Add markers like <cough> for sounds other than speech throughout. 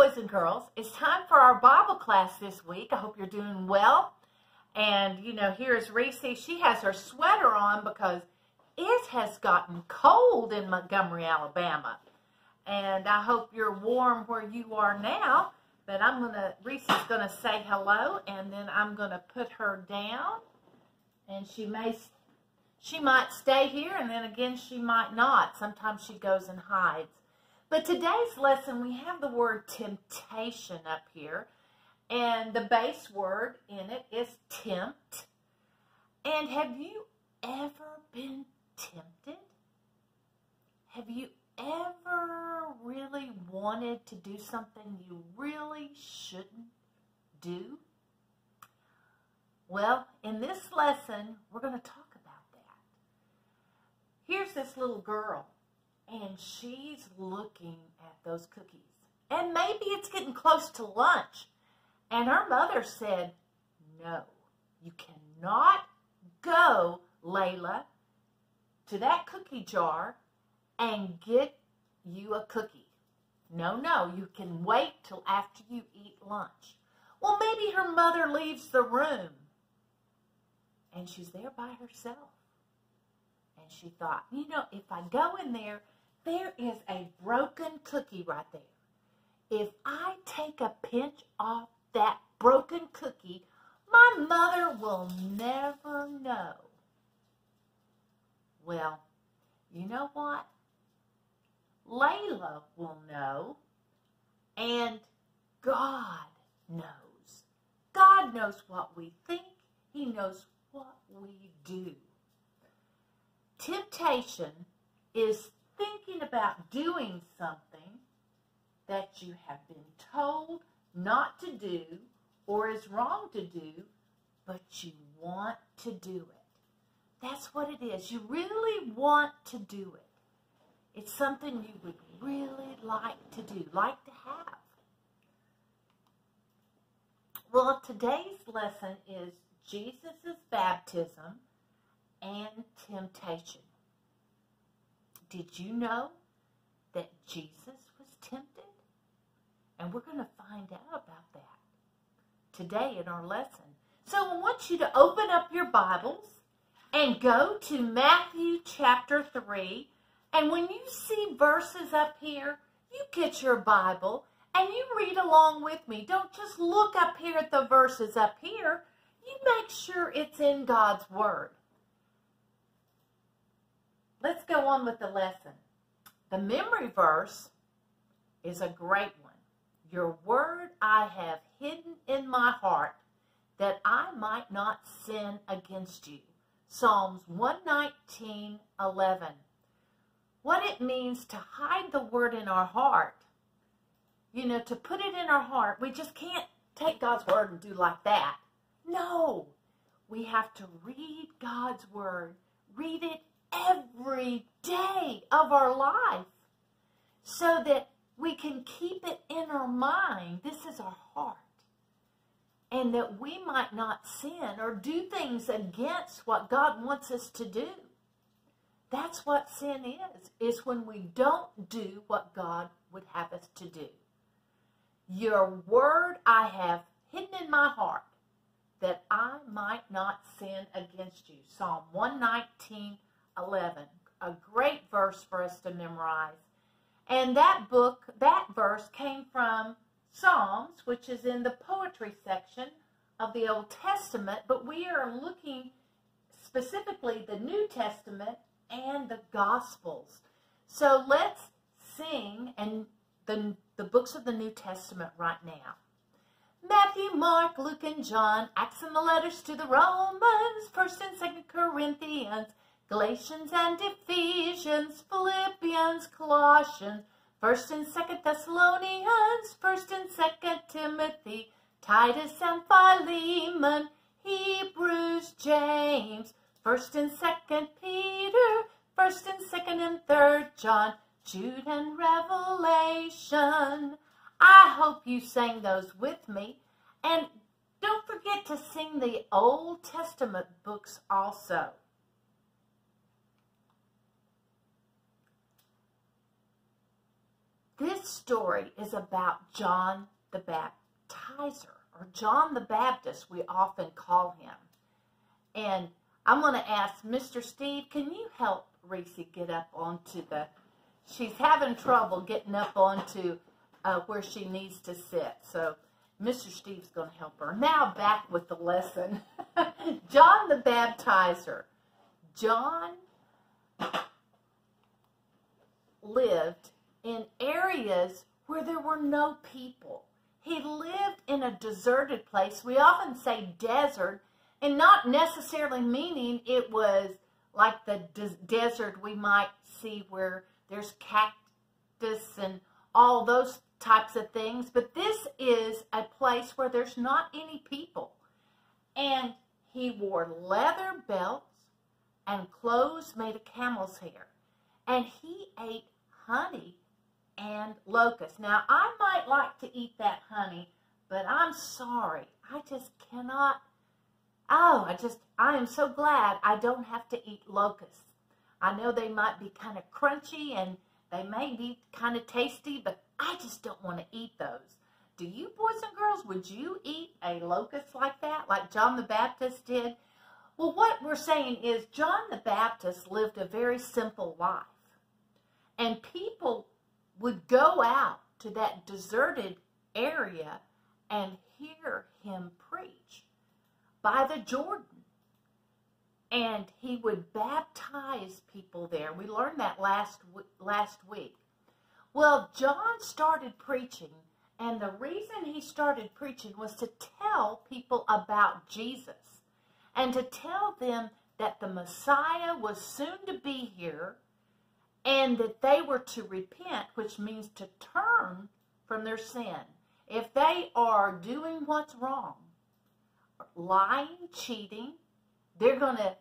boys and girls. It's time for our Bible class this week. I hope you're doing well. And, you know, here is Reese. She has her sweater on because it has gotten cold in Montgomery, Alabama. And I hope you're warm where you are now. But I'm going to, Reese is going to say hello, and then I'm going to put her down. And she may, she might stay here, and then again, she might not. Sometimes she goes and hides. But today's lesson, we have the word temptation up here. And the base word in it is tempt. And have you ever been tempted? Have you ever really wanted to do something you really shouldn't do? Well, in this lesson, we're going to talk about that. Here's this little girl, and she's looking at those cookies. And maybe it's getting close to lunch. And her mother said, No, you cannot go, Layla, to that cookie jar and get you a cookie. No, no, you can wait till after you eat lunch. Well, maybe her mother leaves the room and she's there by herself. And she thought, you know, if I go in there, there is a broken cookie right there. If I take a pinch off that broken cookie, my mother will never know. Well, you know what? Layla will know, and God knows. God knows what we think. He knows what we do. Temptation is thinking about doing something that you have been told not to do or is wrong to do, but you want to do it. That's what it is. You really want to do it. It's something you would really like to do, like to have. Well, today's lesson is Jesus' baptism and temptation. Did you know that Jesus was tempted? And we're going to find out about that today in our lesson. So I want you to open up your Bibles and go to Matthew chapter 3. And when you see verses up here, you get your Bible and you read along with me. Don't just look up here at the verses up here. You make sure it's in God's Word. Let's go on with the lesson. The memory verse is a great one. Your word I have hidden in my heart that I might not sin against you. Psalms 119, 11. What it means to hide the word in our heart, you know, to put it in our heart, we just can't take God's word and do like that. No, we have to read God's word, read it every day of our life so that we can keep it in our mind. This is our heart. And that we might not sin or do things against what God wants us to do. That's what sin is, is when we don't do what God would have us to do. Your word I have hidden in my heart that I might not sin against you. Psalm 119, 11. A great verse for us to memorize. And that book, that verse came from Psalms, which is in the poetry section of the Old Testament, but we are looking specifically the New Testament and the Gospels. So let's sing and the, the books of the New Testament right now. Matthew, Mark, Luke, and John, Acts and the letters to the Romans, 1st and 2nd Corinthians, Galatians and Ephesians, Philippians, Colossians, 1st and 2nd Thessalonians, 1st and 2nd Timothy, Titus and Philemon, Hebrews, James, 1st and 2nd Peter, 1st and 2nd and 3rd John, Jude and Revelation. I hope you sang those with me. And don't forget to sing the Old Testament books also. This story is about John the Baptizer, or John the Baptist, we often call him. And I'm going to ask Mr. Steve, can you help Reese get up onto the, she's having trouble getting up onto uh, where she needs to sit. So Mr. Steve's going to help her. Now back with the lesson. <laughs> John the Baptizer. John lived in areas where there were no people. He lived in a deserted place. We often say desert, and not necessarily meaning it was like the des desert we might see where there's cactus and all those types of things, but this is a place where there's not any people. And he wore leather belts and clothes made of camel's hair. And he ate honey and locusts. Now, I might like to eat that honey, but I'm sorry. I just cannot. Oh, I just, I am so glad I don't have to eat locusts. I know they might be kind of crunchy and they may be kind of tasty, but I just don't want to eat those. Do you boys and girls, would you eat a locust like that, like John the Baptist did? Well, what we're saying is John the Baptist lived a very simple life. And people would go out to that deserted area and hear him preach by the Jordan. And he would baptize people there. We learned that last last week. Well, John started preaching, and the reason he started preaching was to tell people about Jesus and to tell them that the Messiah was soon to be here and that they were to repent, which means to turn from their sin. If they are doing what's wrong, lying, cheating, they're going to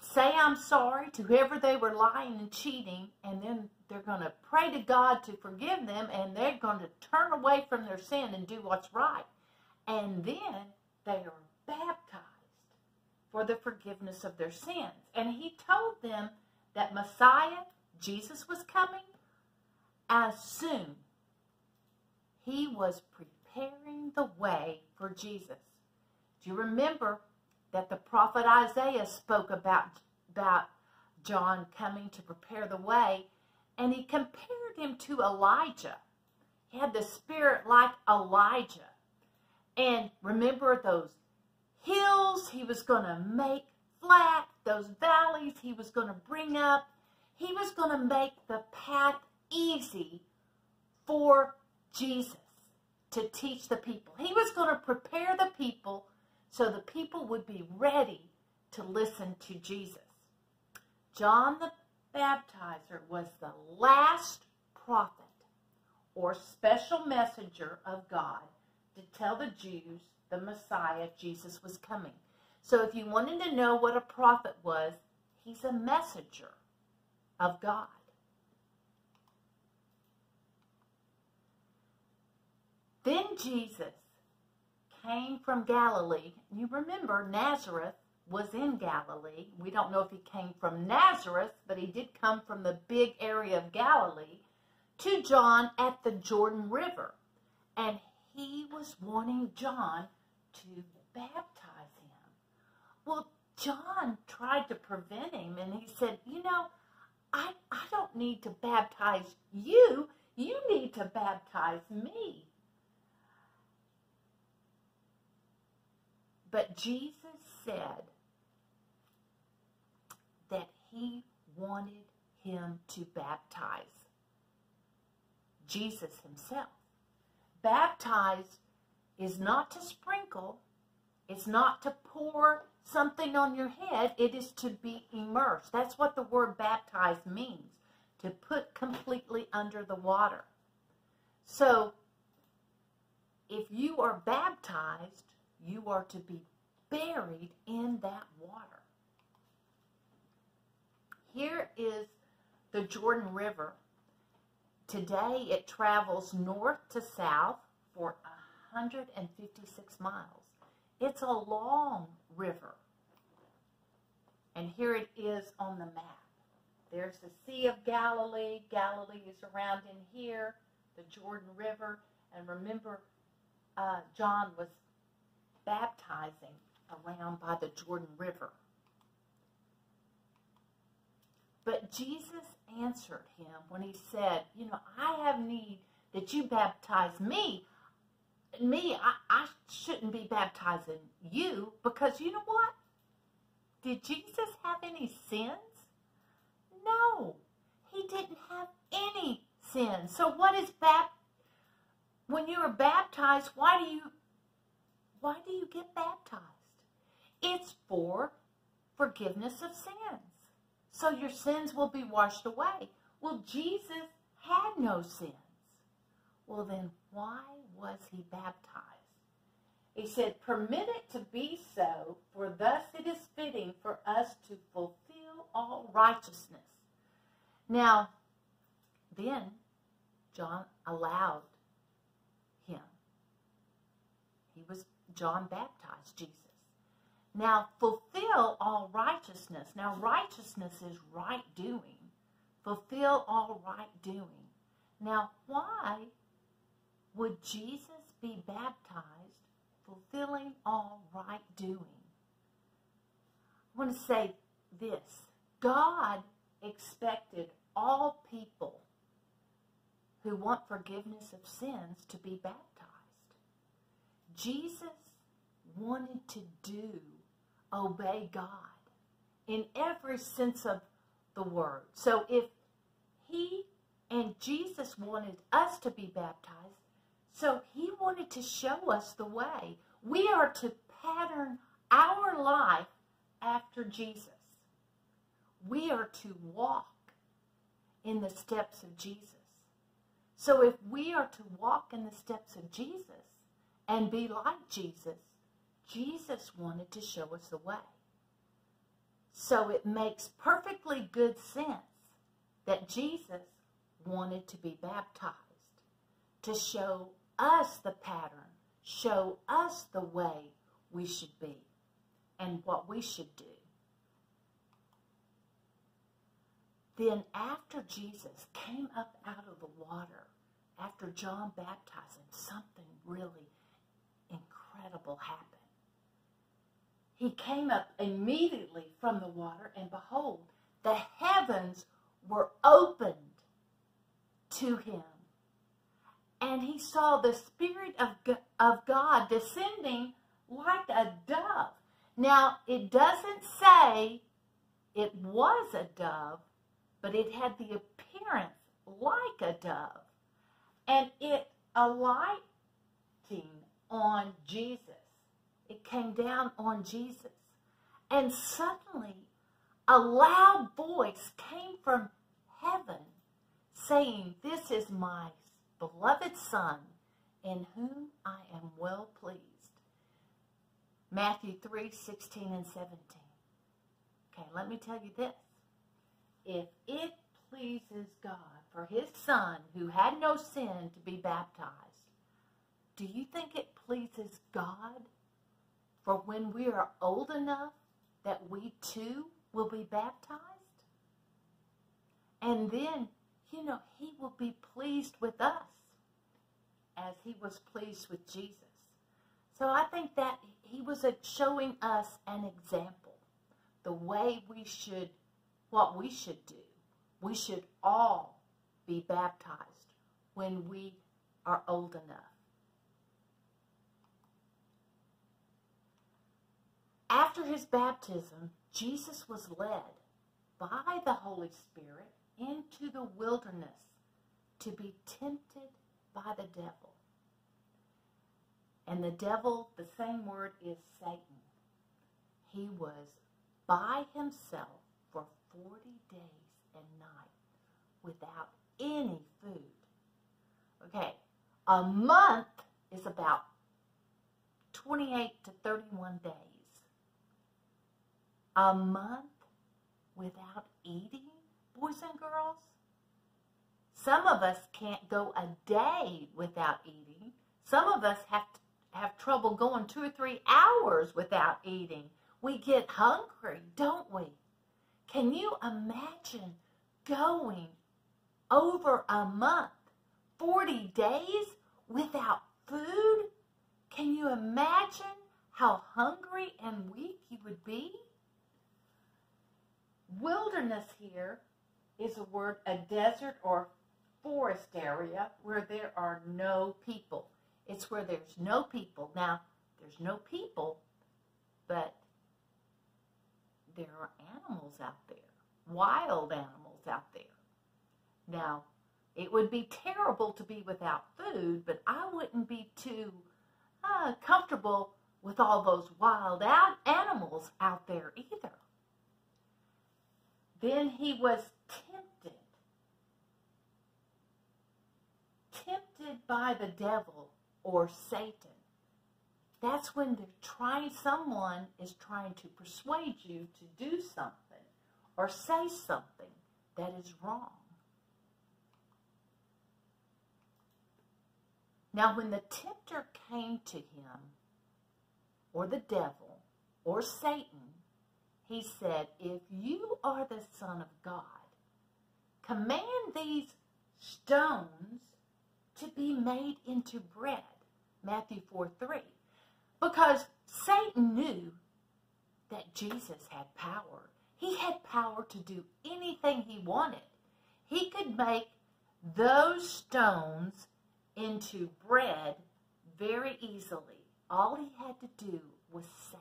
say I'm sorry to whoever they were lying and cheating, and then they're going to pray to God to forgive them, and they're going to turn away from their sin and do what's right. And then they are baptized for the forgiveness of their sins. And he told them that Messiah, Jesus, was coming as soon he was preparing the way for Jesus. Do you remember that the prophet Isaiah spoke about, about John coming to prepare the way and he compared him to Elijah. He had the spirit like Elijah. And remember those hills he was going to make flat, those valleys he was going to bring up. He was going to make the path easy for Jesus to teach the people. He was going to prepare the people so the people would be ready to listen to Jesus. John the baptizer was the last prophet or special messenger of God to tell the Jews the Messiah, Jesus, was coming. So if you wanted to know what a prophet was, he's a messenger of God. Then Jesus came from Galilee. You remember Nazareth was in Galilee. We don't know if he came from Nazareth, but he did come from the big area of Galilee to John at the Jordan River. And he was wanting John to baptize John tried to prevent him and he said, You know, I, I don't need to baptize you. You need to baptize me. But Jesus said, that he wanted him to baptize Jesus himself. Baptize is not to sprinkle, it's not to pour something on your head, it is to be immersed. That's what the word baptize means, to put completely under the water. So, if you are baptized, you are to be buried in that water. Here is the Jordan River. Today it travels north to south for 156 miles. It's a long river. And here it is on the map. there's the Sea of Galilee. Galilee is around in here, the Jordan River. And remember, uh, John was baptizing around by the Jordan River. But Jesus answered him when he said, You know, I have need that you baptize me. Me, I, I shouldn't be baptizing you because you know what? Did Jesus have any sins? No, he didn't have any sins. So what is baptism? When you are baptized, why do you why do you get baptized? It's for forgiveness of sins. So your sins will be washed away. Well, Jesus had no sins. Well, then why was he baptized? He said, Permit it to be so, for thus it is fitting for us to fulfill all righteousness. Now, then John allowed him. He was, John baptized Jesus. Now, fulfill all righteousness. Now, righteousness is right doing. Fulfill all right doing. Now, why would Jesus be baptized fulfilling all right doing? I want to say this God expected all people who want forgiveness of sins to be baptized. Jesus wanted to do, obey God in every sense of the word. So if he and Jesus wanted us to be baptized, so he wanted to show us the way. We are to pattern our life after Jesus. We are to walk in the steps of Jesus. So if we are to walk in the steps of Jesus and be like Jesus, Jesus wanted to show us the way. So it makes perfectly good sense that Jesus wanted to be baptized to show us the pattern, show us the way we should be and what we should do. Then after Jesus came up out of the water, after John baptized him, something really incredible happened. He came up immediately from the water, and behold, the heavens were opened to him. And he saw the Spirit of, of God descending like a dove. Now, it doesn't say it was a dove, but it had the appearance like a dove. And it alighting on Jesus. It came down on Jesus. And suddenly, a loud voice came from heaven saying, This is my beloved Son, in whom I am well pleased. Matthew 3 16 and 17. Okay, let me tell you this. If it pleases God for his Son, who had no sin, to be baptized, do you think it pleases God for when we are old enough that we too will be baptized? And then you know, he will be pleased with us as he was pleased with Jesus. So I think that he was showing us an example, the way we should, what we should do. We should all be baptized when we are old enough. After his baptism, Jesus was led by the Holy Spirit into the wilderness to be tempted by the devil. And the devil, the same word is Satan. He was by himself for 40 days and nights without any food. Okay, a month is about 28 to 31 days. A month without eating? Boys and girls? Some of us can't go a day without eating. Some of us have to have trouble going two or three hours without eating. We get hungry, don't we? Can you imagine going over a month, 40 days without food? Can you imagine how hungry and weak you would be? Wilderness here is a word, a desert or forest area where there are no people. It's where there's no people. Now, there's no people, but there are animals out there, wild animals out there. Now, it would be terrible to be without food, but I wouldn't be too uh, comfortable with all those wild animals out there either. Then he was tempted. Tempted by the devil or Satan. That's when they're trying, someone is trying to persuade you to do something or say something that is wrong. Now, when the tempter came to him, or the devil, or Satan, he said, If you are the Son of God, command these stones to be made into bread. Matthew 4 3. Because Satan knew that Jesus had power. He had power to do anything he wanted. He could make those stones into bread very easily. All he had to do was say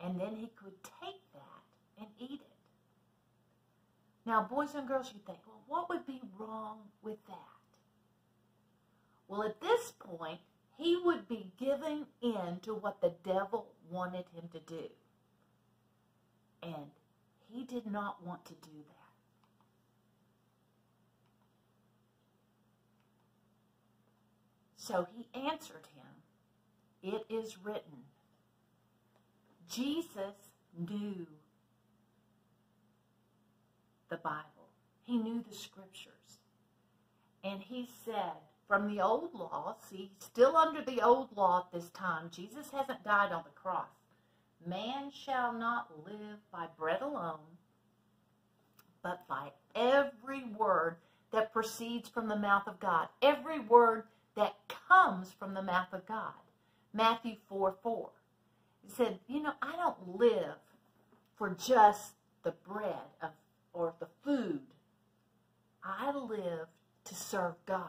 it. And then he could take that and eat it. Now, boys and girls, you think, well, what would be wrong with that? Well, at this point, he would be giving in to what the devil wanted him to do. And he did not want to do that. So he answered him, It is written. Jesus knew the Bible, he knew the scriptures. And he said, from the old law, see, still under the old law at this time, Jesus hasn't died on the cross. Man shall not live by bread alone, but by every word that proceeds from the mouth of God. Every word that comes from the mouth of God. Matthew 4 4. He said, You know, I don't live for just the bread of, or the food. I live to serve God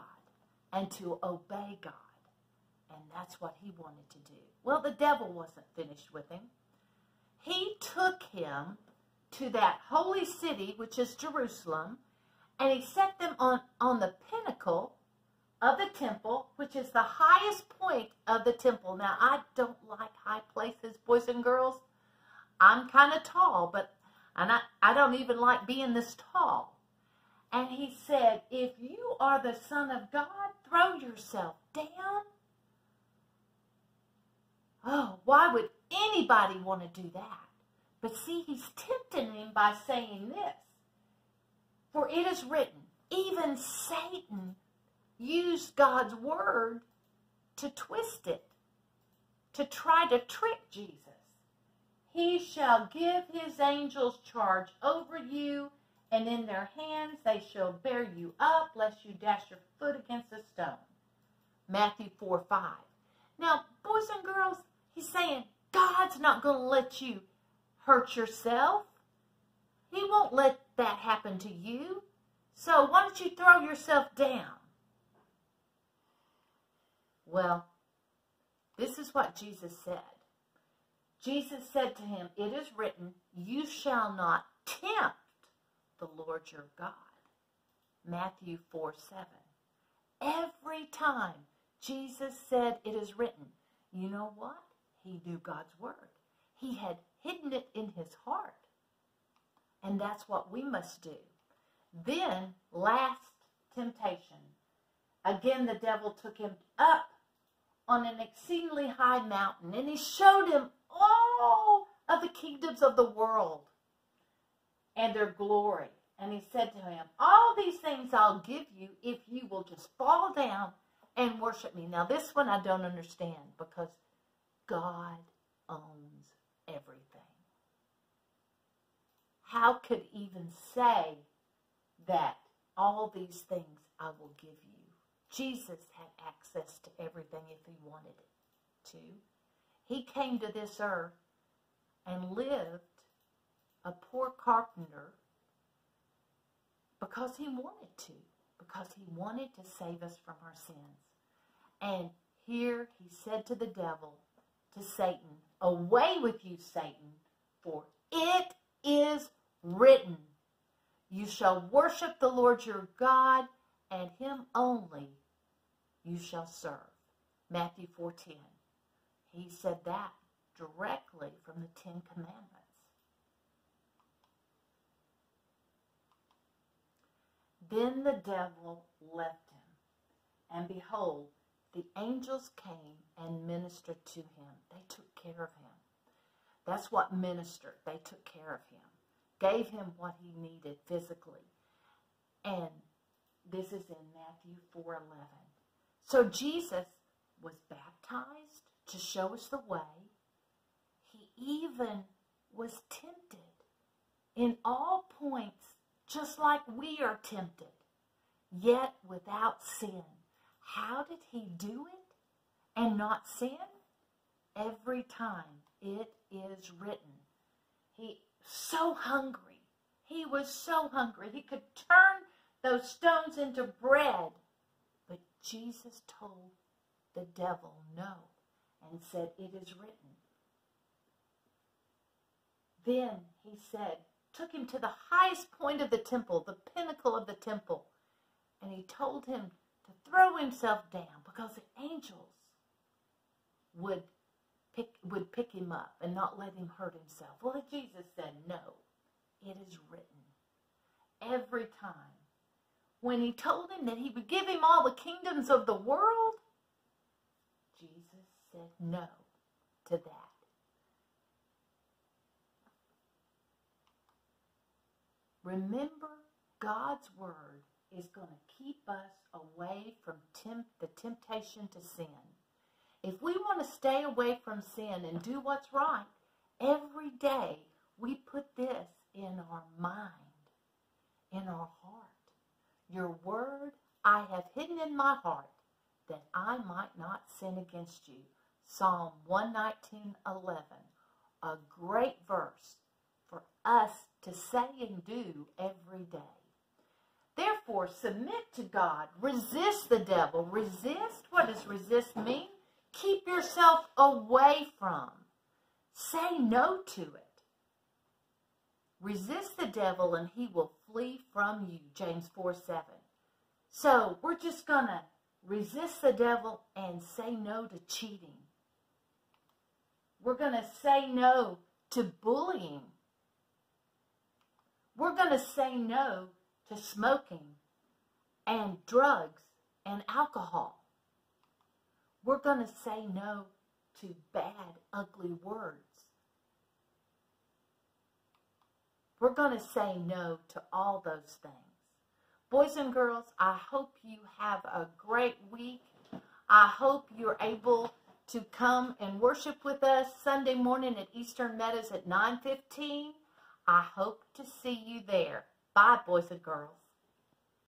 and to obey God. And that's what he wanted to do. Well, the devil wasn't finished with him. He took him to that holy city, which is Jerusalem, and he set them on, on the pinnacle of the temple, which is the highest point of the temple. Now, I don't like high places, boys and girls. I'm kind of tall, but and I, I don't even like being this tall. And he said, if you are the Son of God, throw yourself down. Oh, why would anybody want to do that? But see, he's tempting him by saying this. For it is written, even Satan used God's word to twist it, to try to trick Jesus. He shall give his angels charge over you, and in their hands they shall bear you up, lest you dash your foot against a stone. Matthew 4 5. Now, boys and girls, he's saying God's not going to let you hurt yourself. He won't let that happen to you. So why don't you throw yourself down? Well, this is what Jesus said. Jesus said to him, It is written, You shall not tempt the Lord your God. Matthew 4 7. Every time Jesus said, It is written, you know what? He knew God's word. He had hidden it in his heart. And that's what we must do. Then, last temptation. Again, the devil took him up on an exceedingly high mountain, and he showed him all of the kingdoms of the world and their glory. And he said to him, All these things I'll give you if you will just fall down and worship me. Now, this one I don't understand because God owns everything. how could even say that all these things I will give you? Jesus had access to everything if he wanted it to. He came to this earth and lived a poor carpenter because he wanted to, because he wanted to save us from our sins. And here he said to the devil, to Satan, Away with you, Satan, for it is written, You shall worship the Lord your God, and him only you shall serve. Matthew 4.10. He said that directly from the Ten Commandments. Then the devil left him, and behold, the angels came and ministered to him. They took care of him. That's what ministered. They took care of him, gave him what he needed physically. And this is in Matthew 4:11. So Jesus was baptized to show us the way. Even was tempted in all points, just like we are tempted, yet without sin. How did he do it and not sin? Every time it is written. He so hungry. He was so hungry. He could turn those stones into bread. But Jesus told the devil no and said, It is written. Then he said, took him to the highest point of the temple, the pinnacle of the temple, and he told him to throw himself down because the angels would pick would pick him up and not let him hurt himself. Well, Jesus said, No, it is written. Every time. When he told him that he would give him all the kingdoms of the world, Jesus said no to that. Remember, God's word is going to keep us away from temp- the temptation to sin. If we want to stay away from sin and do what's right, every day we put this in our mind, in our heart. Your word I have hidden in my heart that I might not sin against you. Psalm 119, 11. A great verse for us to say and do every day. Therefore, submit to God. Resist the devil. Resist. What does resist mean? Keep yourself away from. Say no to it. Resist the devil and he will flee from you. James 4 7. So we're just going to resist the devil and say no to cheating. We're going to say no to bullying. We're going to say no to smoking and drugs and alcohol. We're going to say no to bad, ugly words. We're going to say no to all those things. Boys and girls, I hope you have a great week. I hope you're able to come and worship with us Sunday morning at Eastern Meadows at 9:15. I hope to see you there. Bye boys and girls.